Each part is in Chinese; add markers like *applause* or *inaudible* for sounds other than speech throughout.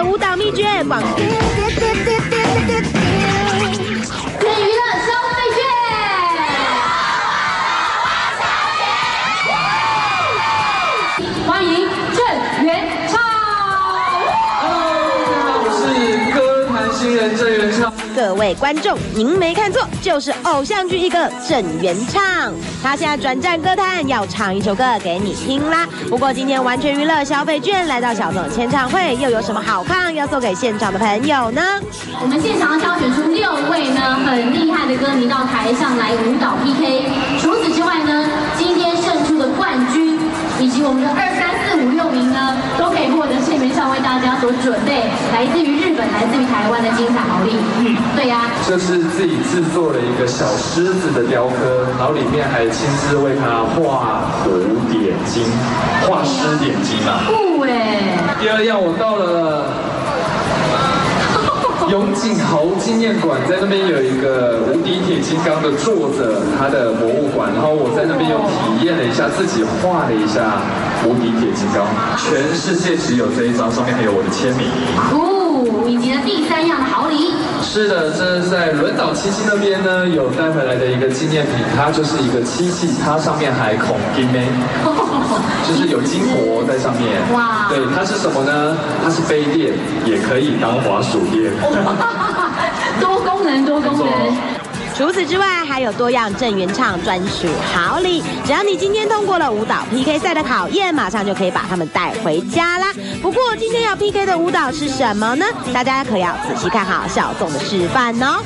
的舞蹈秘诀，广。各位观众，您没看错，就是偶像剧一个郑元畅。他现在转战歌坛，要唱一首歌给你听啦。不过今天完全娱乐消费券来到小总签唱会，又有什么好看要送给现场的朋友呢？我们现场要挑选出六位呢很厉害的歌迷到台上来舞蹈 PK。除此之外呢，今天胜出的冠军以及我们的二三四五六名呢，都可以获得谢元畅为大家所准备来自于日本、来自于台湾的金彩毛利。嗯，对呀，这是自己制作了一个小狮子的雕刻，然后里面还亲自为他画虎点睛、画狮点睛嘛。酷哎！第二样，我到了。*laughs* 永景豪纪念馆在那边有一个无敌铁金刚的作者他的博物馆，然后我在那边又体验了一下，自己画了一下无敌铁金刚，全世界只有这一张，上面还有我的签名。哦，以及第三样豪礼。是的，这是在轮岛七七那边呢，有带回来的一个纪念品，它就是一个漆器，它上面还孔金梅，*laughs* 就是有金箔在上面。哇，对，它是什么呢？它是杯垫，也可以当滑鼠垫。*laughs* *laughs* 除此之外，还有多样郑元畅专属好礼。只要你今天通过了舞蹈 PK 赛的考验，马上就可以把他们带回家啦。不过今天要 PK 的舞蹈是什么呢？大家可要仔细看好小宋的示范哦。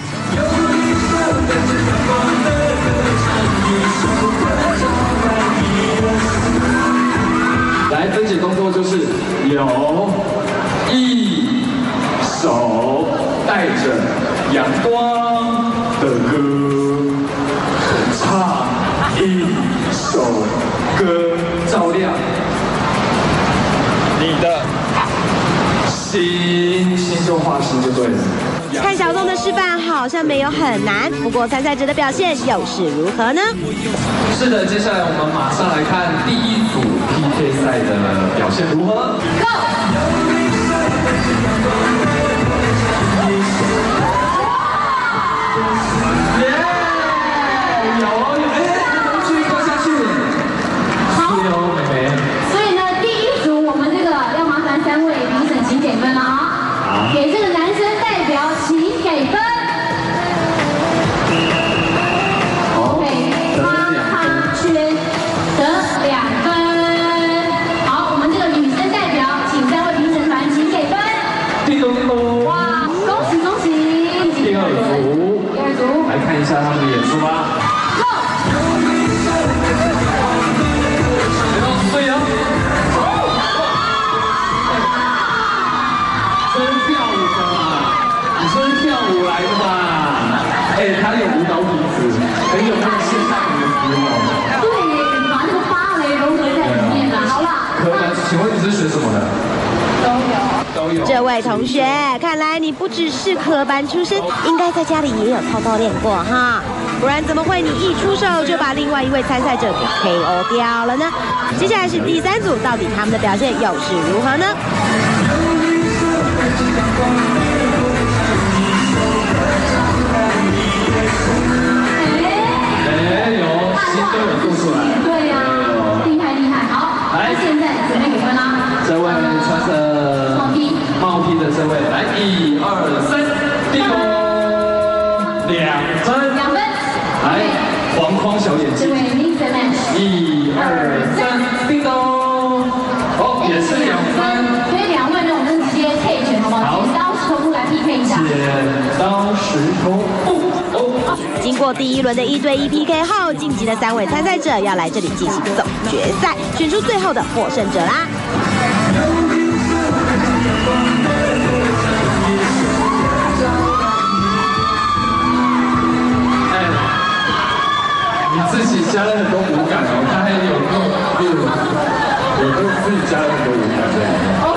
来，分解动作就是有一手带着阳光。好像没有很难，不过参赛者的表现又是如何呢？是的，接下来我们马上来看第一组 PK 赛的表现如何。Go 看他们的演出吧。好。别动，欢迎。真跳舞的吗？你真跳舞的吧？哎，他有舞蹈底子，很有那个现代舞蹈。对，把那个芭蕾融合在。好。请问你是学什么的？这位同学，看来你不只是科班出身，应该在家里也有偷偷练过哈，不然怎么会你一出手就把另外一位参赛者给 KO 掉了呢？接下来是第三组，到底他们的表现又是如何呢？两分，两分，来，黄框小眼睛，一二三，定功，好，也是两分，所以两位呢，我们直接配拳好不好？剪刀石头布来 PK 一下，剪刀石头布。经过第一轮的一对一 PK 后，晋级的三位参赛者要来这里进行总决赛，选出最后的获胜者啦！你自己加了很多无感哦，他还有没有，有用自己加了很多无感在里面。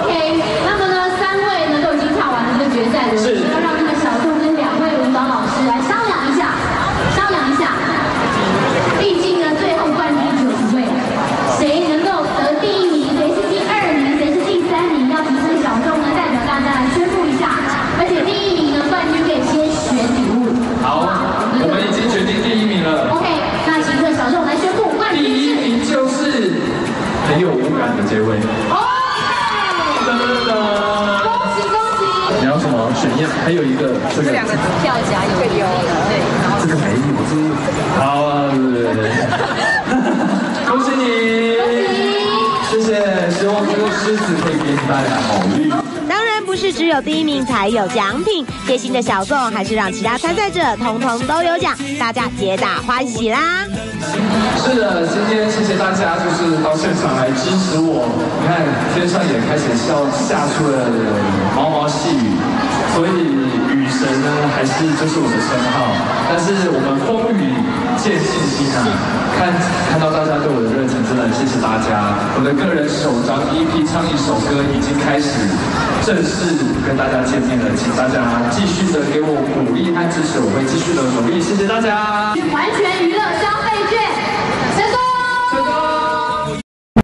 还有一个这个两个票夹有有了，对，这个没有，这个好啊，对对对，恭喜你，谢谢，希望这个狮子可以给你带来好运。当然不是只有第一名才有奖品，贴心的小众还是让其他参赛者统统都有奖，大家皆大欢喜啦。是的，今天谢谢。大家，就是到现场来支持我。你看天上也开始下下出了毛毛细雨，所以雨神呢还是就是我的称号。但是我们风雨见信心啊！看看到大家对我的热情，真的谢谢大家。我的个人首张 EP 唱一首歌已经开始正式跟大家见面了，请大家继续的给我鼓励和支持，我会继续的努力。谢谢大家。完全娱乐消费券。